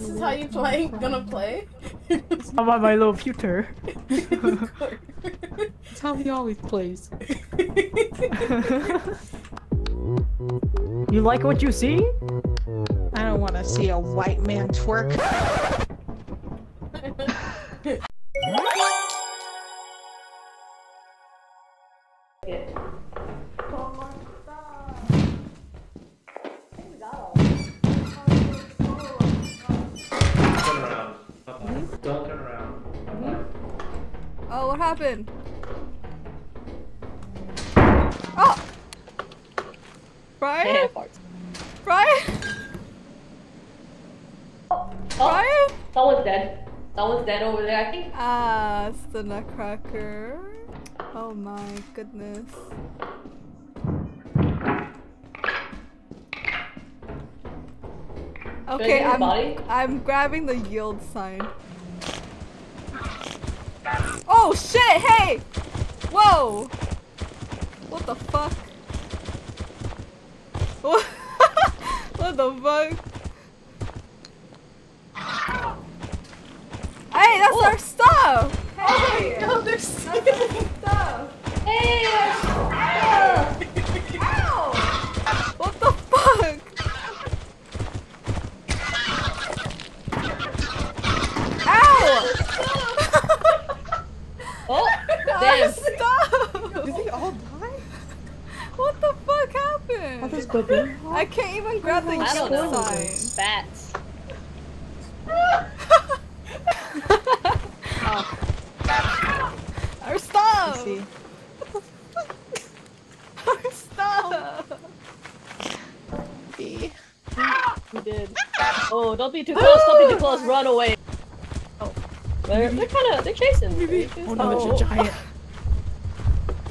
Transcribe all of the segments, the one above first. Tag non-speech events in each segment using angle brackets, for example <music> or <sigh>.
this is how you play gonna play? How about my little pewter? <laughs> That's how he always plays. You like what you see? I don't want to see a white man twerk. <laughs> happened? Oh! Brian? Brian? Oh, Brian? Someone's dead. Someone's dead over there, I think. Ah, it's the Nutcracker. Oh my goodness. Okay, I'm? I'm grabbing the yield sign. Oh shit! Hey! Whoa! What the fuck? <laughs> What, the fuck? Hey, that's our stuff! Hey! No, there's stuff! Hey! Ow! What the fuck? Ow! Oh! Our Damn! stuff! Did they all die? What the fuck happened? Are those baby? I can't even grab the I don't yield know. sign. Bats. Our stuff! see. Our stuff! B. We did. Oh, don't be too close, don't be too close, run away. Oh. They're, they're kinda, they're chasing. They're chasing. Oh no, there's a oh. giant.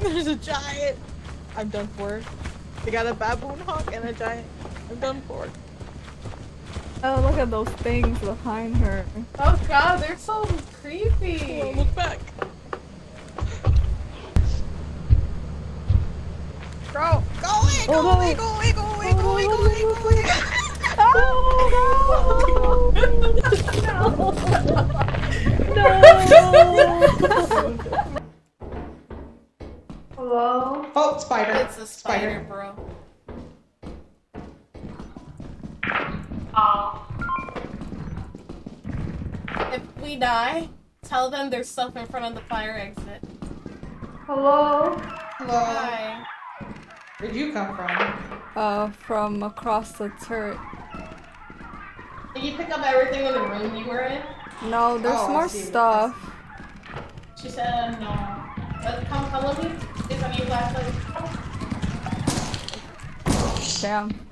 <laughs> There's a giant. I'm done for. They got a baboon hawk and a giant. I'm done for. Oh, look at those things behind her. Oh god, they're so creepy. Oh, look back. Bro, go away, go Oh, away, no. go away, go away, go away, go away, go away. Hello? Oh, spider. It's a spider, bro. Oh. If we die, tell them there's stuff in front of the fire exit. Hello. Hi. Where'd you come from? Uh, from across the turret. Did you pick up everything in the room you were in? No, there's Oh, more stuff. She said no. But come, come with me. Is on your flashlight. Damn.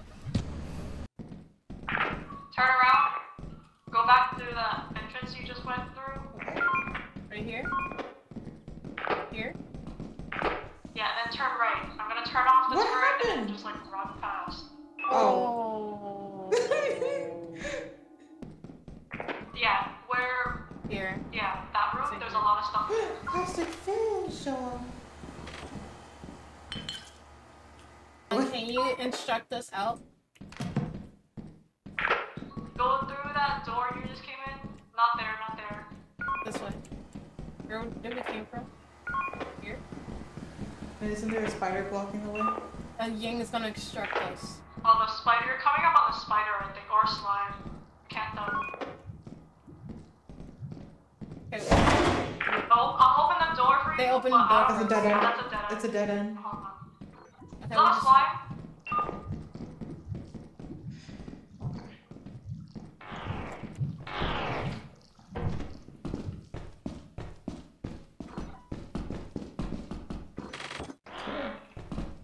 Can you instruct us out? Go through that door you just came in. Not there, not there. This way. Where did we came from? Here. Isn't there a spider blocking the way? Uh, Ying is gonna instruct us. Oh, the spider. You're coming up on the spider, I think, or slime. Can't tell. Okay. Oh, I'll open the door for you. They opened the door I That's a dead end. That's a dead end. It's a dead end. Hold on. Okay, Not we'll a just- slime.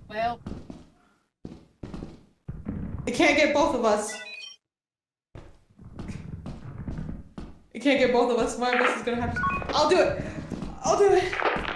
Well, It can't get both of us. It can't get both of us. One of us is gonna have to. I'll do it. I'll do it.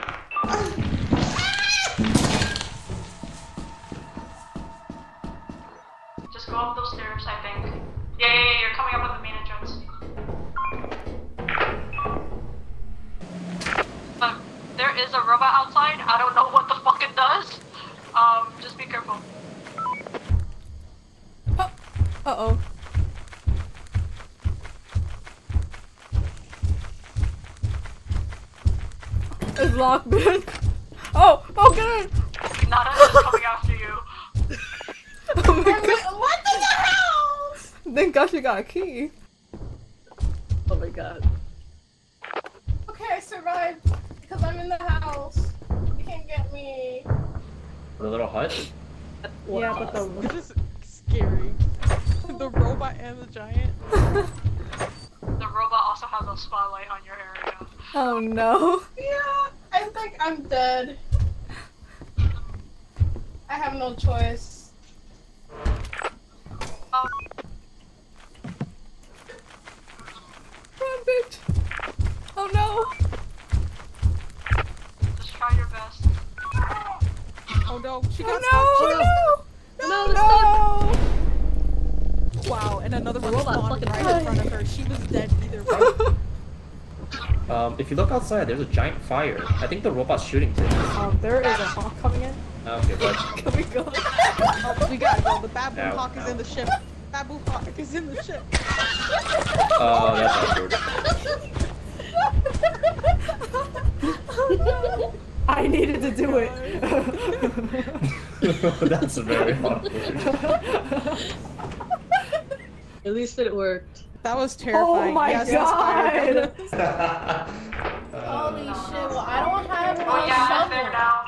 A key. Oh my god. Okay, I survived because I'm in the house. You can't get me. The little hut? Yeah, but the It's is scary. The <laughs> robot and the giant. The robot also has a spotlight on your area. Oh no. Yeah, I think I'm dead. I have no choice. Um, Run. Oh no. just try your best. Oh no, she Oh got no. stuck. Oh, No, no. it's No. Wow, and another one robot spawned fucking right died. in front of her. She was dead either way. <laughs> Um, if you look outside, there's a giant fire. I think the robot's shooting things. um, there is a hawk coming in. Okay, but <laughs> Can we go? oh, <laughs> we gotta go. The baboon Ow, hawk is in the ship. Baboon hawk is in the ship. <laughs> oh, that's awkward. <laughs> I needed to do it. <laughs> that's very awkward. At least it worked. That was terrifying. oh my yes, god! Holy shit! Well, I don't have Oh a yeah, shovel. now.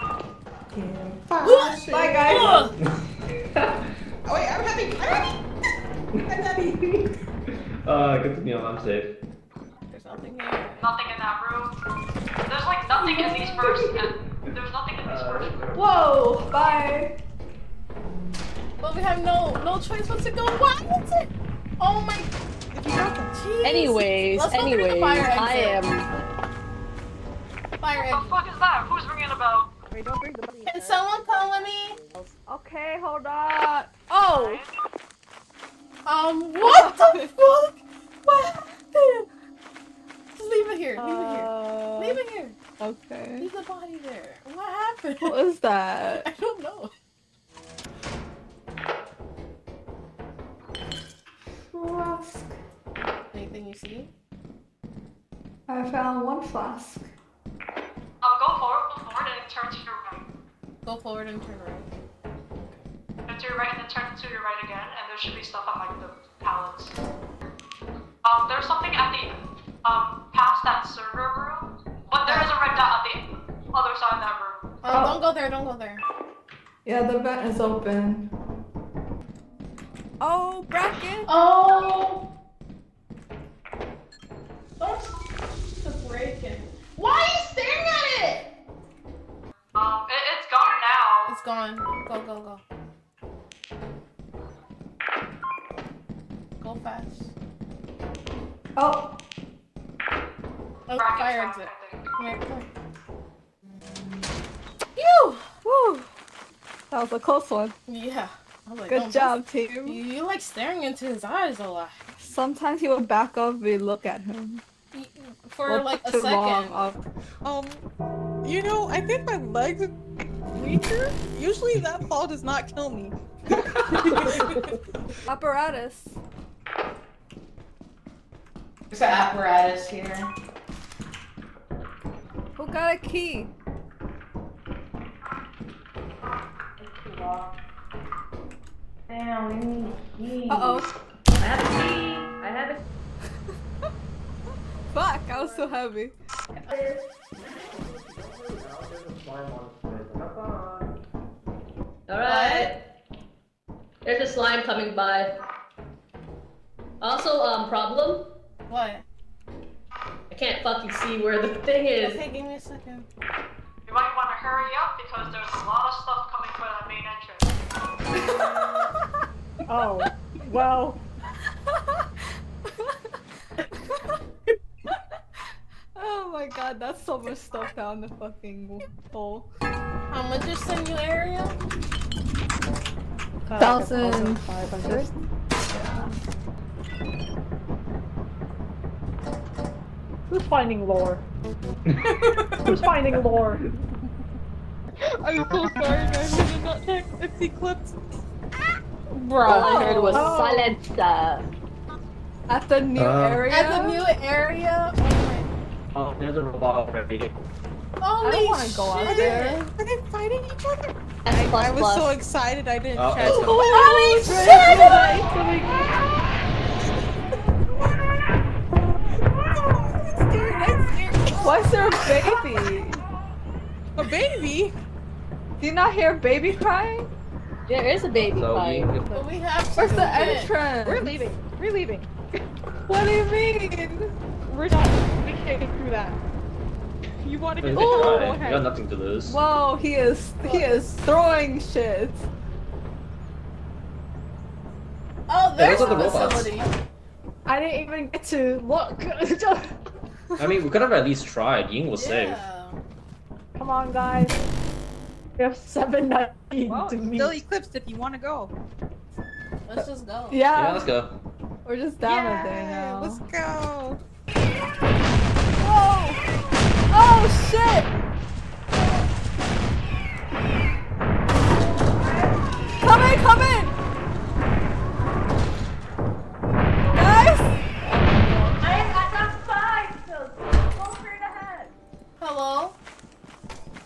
Bye guys. Oh wait, I'm happy. I'm happy. I'm <laughs> uh, good to know I'm safe. There's nothing here. Nothing in that room. There's like nothing in these first. <laughs> There's nothing in these first. rooms. Whoa! Bye. But we have no no choice but to go. Why is it? Oh my. Jeez. Anyways, Let's go through the anyways, fire I am. Fire What exit. the fuck is that? Who's ringing a bell? Wait, don't bring the bunny. Can someone call me? Okay, hold on. Oh! Um, what the <laughs> fuck? What happened? Just leave it here. Leave it here. Uh, Leave it here. okay. Leave the body there. What happened? What was that? <laughs> I don't know. Flask. Anything you see? I found one flask. Um, go forward, go forward, and turn to your right. Go forward and turn right. Turn to your right, and then turn to your right again, and there should be stuff on like the pallets. Um, there's something at the um past that server room, but there is a red dot on the other side of that room. Um, don't go there. Don't go there. Yeah, the vent is open. Oh, Bracken. Oh. Don't to break it. Why are you staring at it? Um, it, it's gone now. It's gone. Go go go. Fast. Oh, Oh, Bracken's fire exit. I. Come here, come here. woo. That was a close one. Yeah. Like, Good job, You, team. you like staring into his eyes a lot. Sometimes he will back up and we look at him. For Look like a too long second. up. Um, you know, I think my legs are weaker. Usually that fall does not kill me. <laughs> <laughs> Apparatus. There's an apparatus here. Who got a key? Damn, we need keys. Uh oh. I have a key. I have a. <laughs> Fuck, I was so heavy. Alright. There's a slime coming by. Also, um, problem? What? I can't fucking see where the thing is. Okay, give me a second. You might want to hurry up because there's a lot of stuff coming for that main entrance. <laughs> Oh. Well. <laughs> oh my god, that's so much stuff down the fucking hole. How much is in your area? Thousand. Five hundred. Who's finding lore? Who's finding lore? I'm so sorry, guys. I did not check if he clipped. Bro. All I heard was Oh. silent. Uh, At the new Uh, area. At the new area? Oh. Oh, there's a robot already. Holy I don't wanna go out shit. there. Are they fighting each other? S I, plus I was so excited I didn't Oh, check. let's go. Holy shit! Why is there a baby? A baby? Do you not hear a baby crying? There is a baby So crying. we, But we have to Where's the move entrance? We're leaving. We're leaving. What do you mean? We're not. We can't get through that. You want to get can through? Go try. We got nothing to lose. Whoa, he is he is throwing shit. Oh, Yeah, there's those a are the robots. facility. I didn't even get to look. <laughs> <laughs> I mean, we could have at least tried. Ying was safe. Come on, guys. We have seven nights Well, to it's meet. still eclipsed if you want to go. Let's just go. yeah, Yeah, let's go. we're just down a day Yay, now. Let's go. Whoa! Oh shit! Come in, come in!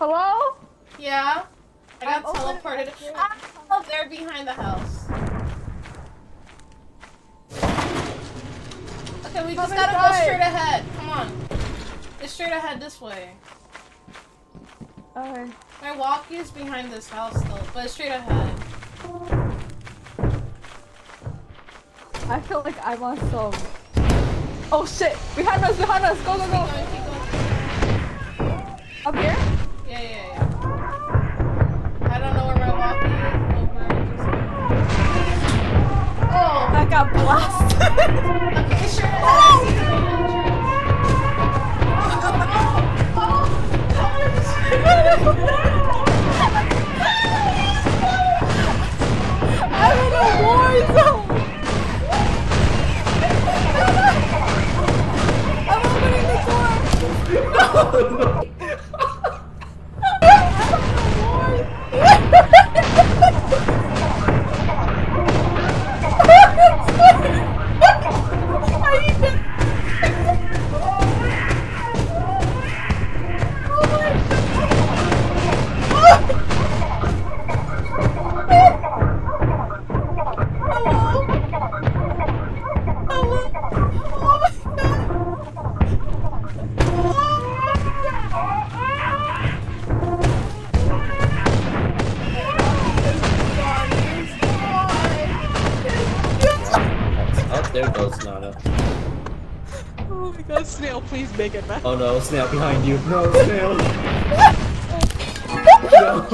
Hello? Yeah? I got I'm teleported. Ah, Oh, they're behind the house. Okay, we just gotta go straight ahead. Come on. It's straight ahead this way. Okay. My walkie is behind this house still, but straight ahead. I feel like I'm on some. Oh shit! Behind us! Behind us! Go go Keep go! going, keep going. Up here? Yeah, yeah, yeah. I don't know where my walkie is. but Oh! I got blasted. <laughs> Okay, straight <laughs> oh. oh. ahead. <laughs> I'm in a war zone. I'm opening Snail, please make it back. Oh no, Snail behind you. No, Snail. <laughs> no.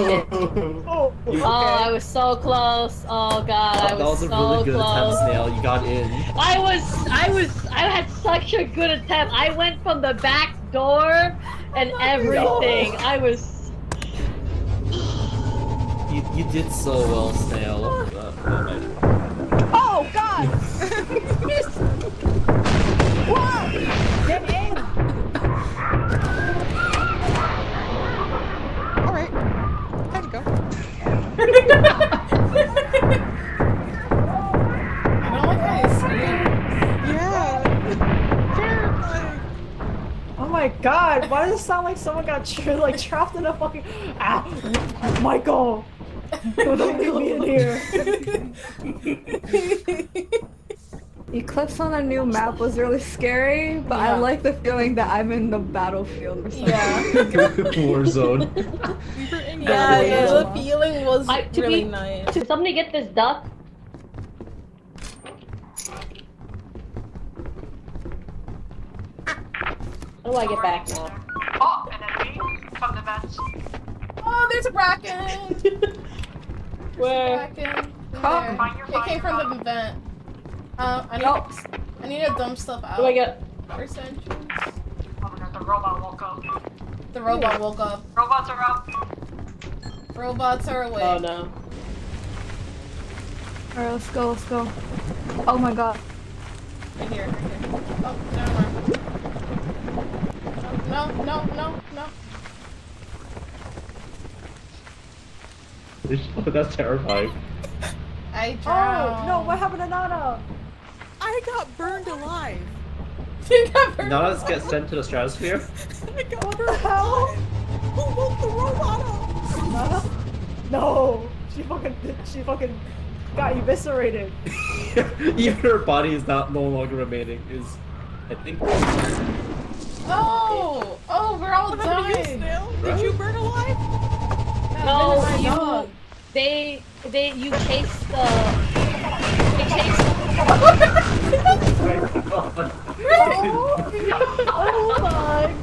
Oh, You- Oh, I was so close. Oh god, I that was, was a so really good close. attempt, Snail. You got in. I was, I was, I had such a good attempt. I went from the back door and everything. I was. You, you did so well, Snail. <sighs> Uh, Oh my god! Why does it sound like someone got tra- like trapped in a fucking? Ah, Michael! Don't leave me in here. Eclipse on a new map was really scary, but Yeah. I like the feeling that I'm in the battlefield or something. Yeah. <laughs> Warzone. We were in Yeah, Yeah, yeah, yeah. the feeling was I- to really be- nice. Did somebody get this duck? How do I get back now? Oh, an enemy from the vents. Oh, there's a bracken! <laughs> Where? Bracken. Come. There. Fine, you're It came from the vent. Um, I need, Nope. I need to dump stuff out. How do I get? First entrance. Oh my god, the robot woke up. The robot woke up. Robots are up. Robots are awake. Oh no. Alright, let's go, let's go. Oh my god. Right here, right here. Oh, never mind. No, no, no, no. <laughs> Oh, that's terrifying. I Oh no, what happened to Nana? I got burned alive. <laughs> You got burned. Nana gets sent to the stratosphere. <laughs> I got What the hell? Huh? No, she fucking she fucking got eviscerated. <laughs> Even her body is not no longer remaining. Is I think. Oh! Oh, we're all What happened to you, dying! Did you burn alive? No, my you. dog. They they you chase the. They chase. <laughs> Oh my god, oh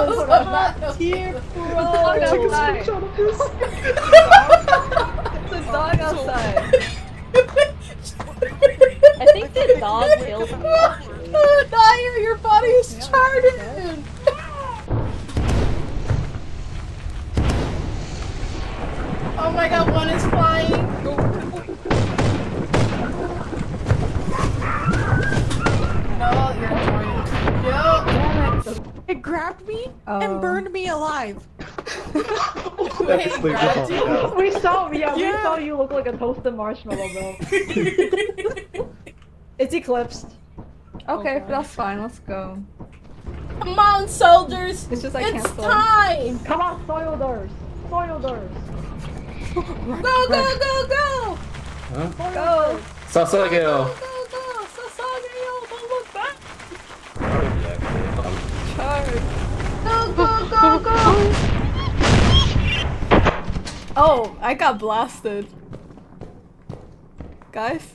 <laughs> that was Tear Dog outside. It's a dog outside. I think the dog killed me. actually. Oh, Naya, your body is charred. Oh my god, one is flying. It grabbed me Oh. and burned me alive. Wait, grabbed you? We saw, yeah, we saw you look like a toasted marshmallow, bro. <laughs> it's eclipsed. Okay, oh, that's fine. Let's go. Come on, soldiers. It's just I it's can't swim. time. Come on, soldiers! Soldiers! Soil doors. Go, go, go, go. Huh? Go. Sasageo. Go, go. Sasageo, don't look back. Charge. Go, go, go, go. Oh, I got blasted. Guys?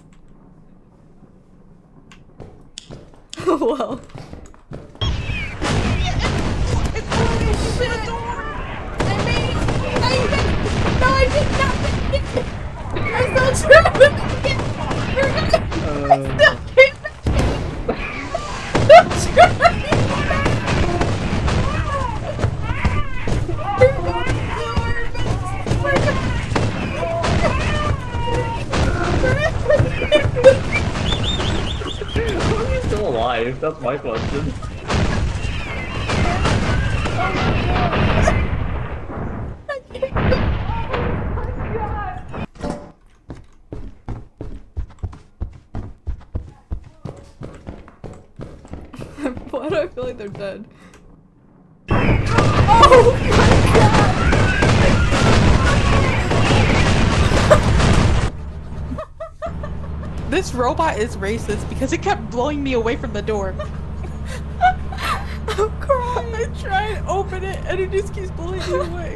<laughs> well. I made <laughs> <laughs> That's my question. <laughs> Why do I feel like they're dead? Oh! This robot is racist because it kept blowing me away from the door. I'm <laughs> crying. <laughs> I try and open it and it just keeps blowing me away.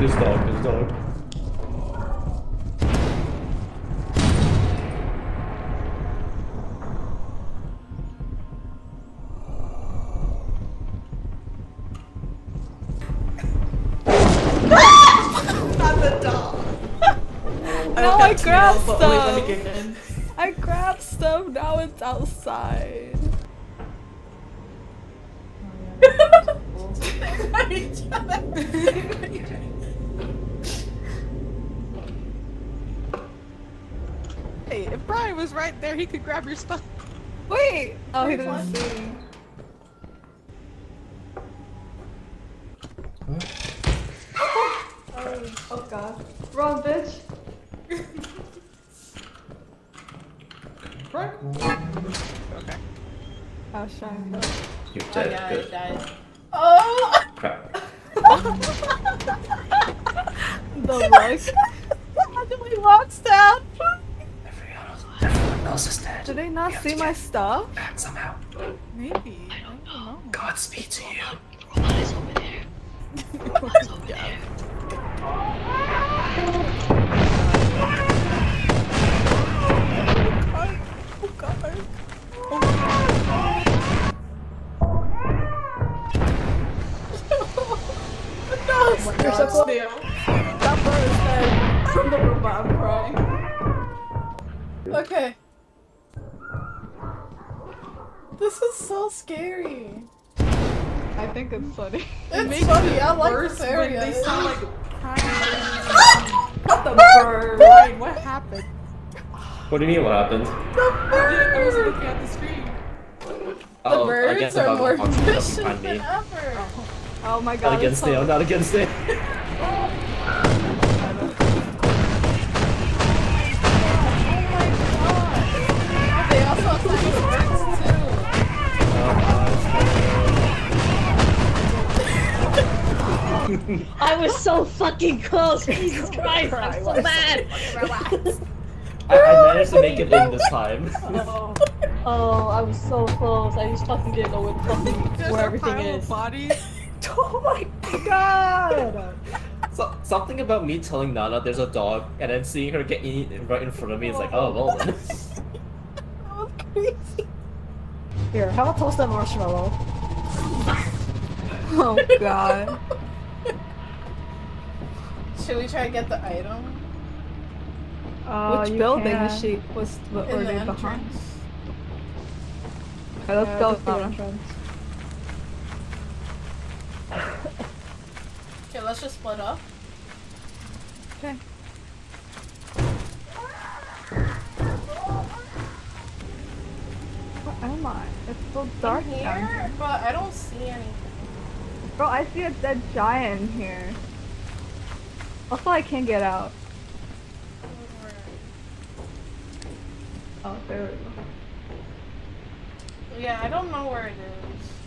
This dog, this dog. Grabbed tail, oh, but only when stuff. it get in. I grabbed stuff, now it's outside. Hey, if Brian was right there, he could grab your stuff. Wait! Oh, he didn't see. Oh god. Run, bitch. Okay. I was trying to You're Oh, dead. yeah, Good. it dies. Oh! Crap. The luck. Randomly walks down. Everyone else is dead. Did they not see my stuff? I <laughs> think it's funny. It's funny, I like Worse this when area. they sound like <laughs> crying. Not the <laughs> bird. Brian, what happened? What do you mean? What happened? I was looking at the screen. The Oh, birds are more the fox efficient than ever. Oh my god. Not against it's Dale, so- not against Dale. I was so fucking close. Jesus Christ, I'm so bad. <laughs> I, I managed to make it in this time. Oh, <laughs> oh, I was so close. I just fucking didn't know where fucking There's where everything pile is. bodies. <laughs> Oh my god! So, something about me telling Nana there's a dog and then seeing her get in right in front of me is like, oh well then. That was crazy. Here, have a toasted marshmallow. Oh god. Should we try to get the item Uh, Which building can- is she? Was what in were the they behind? entrance? Okay, let's Yeah, go. that's the entrance. Okay, let's just split up. Okay. Where am I? It's so dark Here, down here. but I don't see anything. Bro, I see a dead giant here. Also, I can't get out. Oh, there we go. Yeah, I don't know where it is.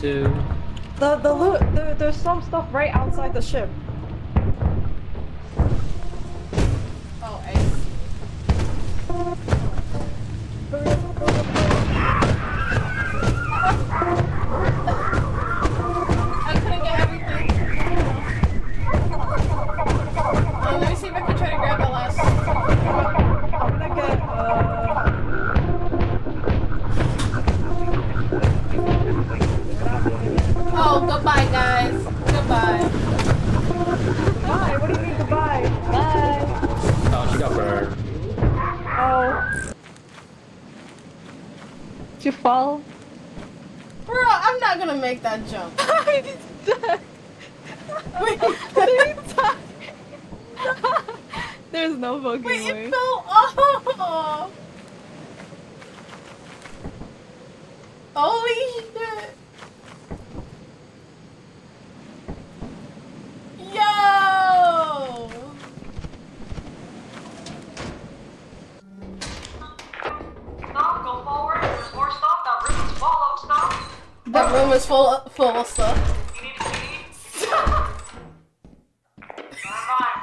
Two. The the loot. The, there's some stuff right outside the ship. Room is full of, full of stuff. You need to see. Never mind.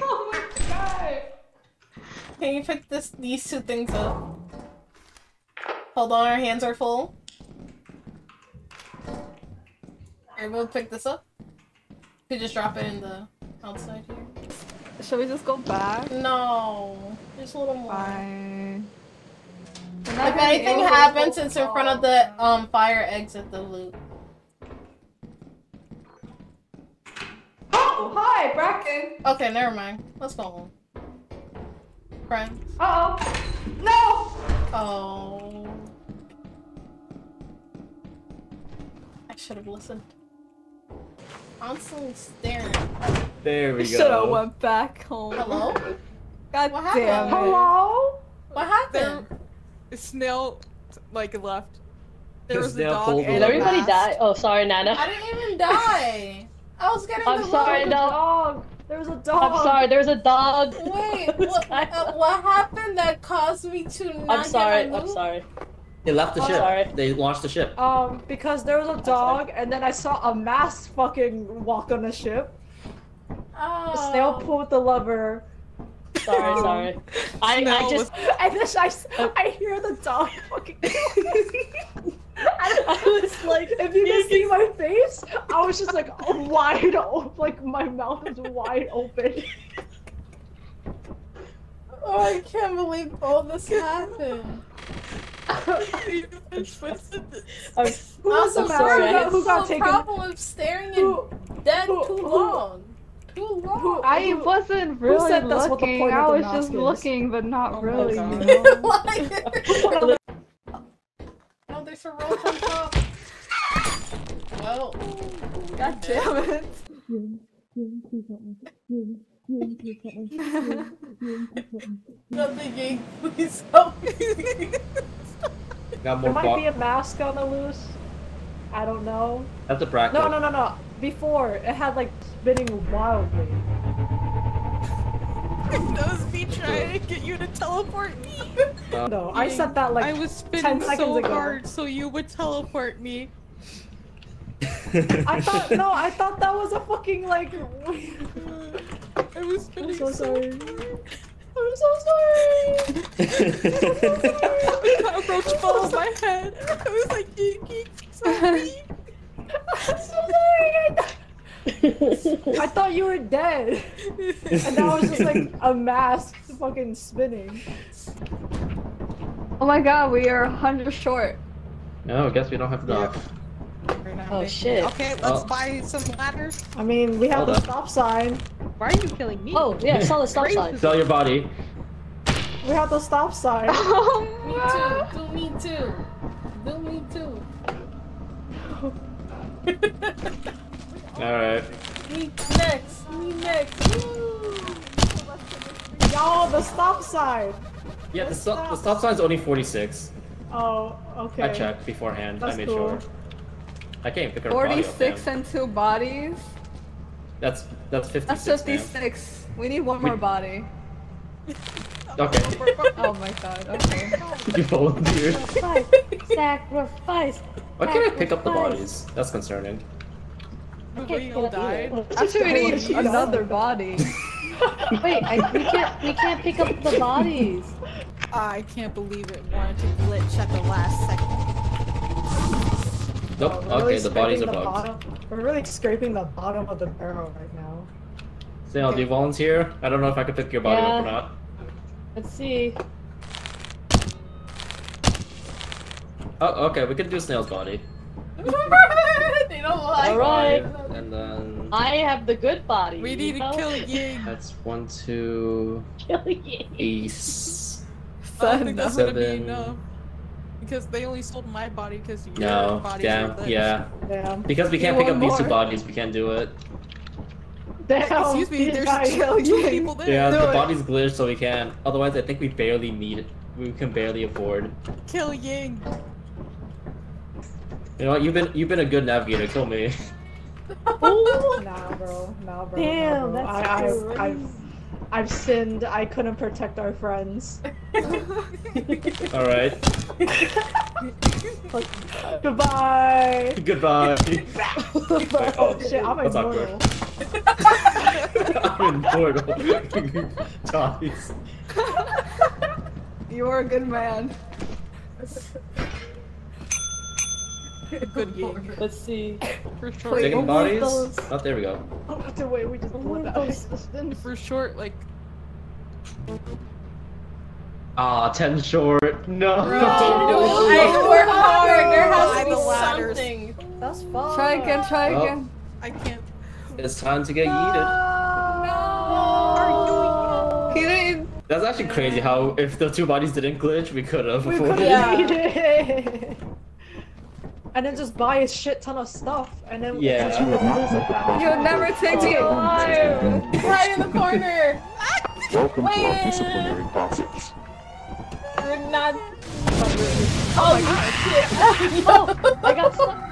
Oh my god. Can you pick this these two things up? Hold on, our hands are full. Everyone pick this up. You just drop it in the outside here. Should we just go back? No. Just a little more. Fine. We're If not gonna be anything happens, it's in front of the um fire exit the loop. Oh, hi, Bracken. Okay, never mind. Let's go home. Friends. Uh oh. No. Oh. I should have listened. Constantly staring. There we Should have go. went back home. Hello? God What damn happened? it. Hello. What happened? There, snail like left. There was a dog and Did everybody rat. die? Oh, sorry, Nana. I didn't even die. I was getting I'm the sorry, loot. no. Dog. There's a dog. I'm sorry, there's a dog. Wait, Who's <laughs> what, uh, what happened that caused me to not I'm sorry, get I'm sorry. They left the I'm ship. sorry. They launched the ship. Um, because there was a dog, and then I saw a mass fucking walk on the ship. Oh. The snail pulled the lever, Sorry, um, sorry. I, I Snail just, and then I, s- oh. I hear the dog fucking. <laughs> <laughs> I was like, if you can see my face, I was just like wide open, like my mouth is wide open. <laughs> Oh, I can't believe all this happened. I'm, Who was the Also, master sorry, I that- who got no taken? problem of staring Who, and dead who- too who- long. Too long. I Who- wasn't really said that's what the looking. point I was mask just is? looking, but not Oh really. God. You <laughs> know? Like- oh, there's a rope on top. Well, god damn it. <laughs> Nothing, Ying. Please help me. Got There might be a mask on the loose. I don't know. That's a Bracken. No, no, no, no. Before it had like spinning wildly. <laughs> That was me trying to get you to teleport me. <laughs> No, I said that like I was 10 spinning seconds so ago. hard so you would teleport me. <laughs> I thought no, I thought that was a fucking like. I was spinning I'm so sorry. hard. I'm so sorry. A cockroach fell on my head. I was like, eek, eek, sorry. I'm so sorry. I, th- I thought you were dead, <laughs> and that was just like a mask fucking spinning. Oh my god, we are 100 short. no, I guess we don't have to dock. Right now, Oh, oh shit. Okay, let's Oh. buy some ladders. I mean, we have Hold the up. stop sign. Why are you killing me? Oh, yeah, I saw the stop sign. Sell your body. We have the stop sign. <laughs> Oh, <laughs> Me too. Do me too. Do me too. Alright. Me next. Me next. Woo. Y'all, the stop sign. Yeah, the stop, the stop sign's only 46. Oh, okay. I checked beforehand. That's I made cool. sure. I can't pick her body up, 46 man. and two bodies. That's that's 56. That's man. 56. We need one We- more body. <laughs> Okay. <laughs> Oh my god, okay. <laughs> you volunteered. Sacrifice! Sacrifice! Why can't I pick up the bodies? That's concerning. We all died. Actually, we need another body. <laughs> Wait, I, we can't we can't pick up the bodies. I can't believe it wanted to glitch at the last second. Nope. Oh, we're really okay, the bodies are scraping the bugged. bottom- We're really scraping the bottom of the barrel right now. Snail, do you volunteer? I don't know if I can pick your body up or not. Let's see. Oh, okay, we can do Snail's body. <laughs> they don't like Alright. it. And then I have the good body. We you need to know? kill <laughs> Ying. that's one, two, Kill you. ace. I don't think that's gonna be enough. Because they only sold my body because your No, bodies damn, yeah. Damn. Because we can't pick want up these two bodies, we can't do it. Damn. Excuse me, there's guys- two, two people there. Yeah, Do the it. body's glitched, so we can't. Otherwise, I think we barely need it. We can barely afford. Kill Ying. You know what? You've been you've been a good navigator. Kill me. <laughs> Nah, bro. Nah, bro. Damn, nah, bro. that's I, I've, crazy. I've, I've sinned. I couldn't protect our friends. <laughs> All right. <laughs> Goodbye. Goodbye. oh shit, I'm That's awkward. immortal. I'm in portal. Guys. You are a good man. <laughs> Good Ying. Let's see. For short, Wait, Taking what was bodies? those? Oh, there we go. Oh, what the way we just blew that assistant. for short, like Ah, 10 short. No. Bro, <laughs> I work hard. There has Buy to be something. That's fine. Try again, try Oh. again. I can't. It's time to get no. yeeted. He didn't. That's actually crazy how if the two bodies didn't glitch, we could have We afforded could it. Yeah. <laughs> have it. And then just buy a shit ton of stuff, and then Yeah. just lose. You'll never take me alive. Right in the corner. Welcome to our disciplinary process. We're not. Oh, oh shit. <laughs> Oh, I got stuck.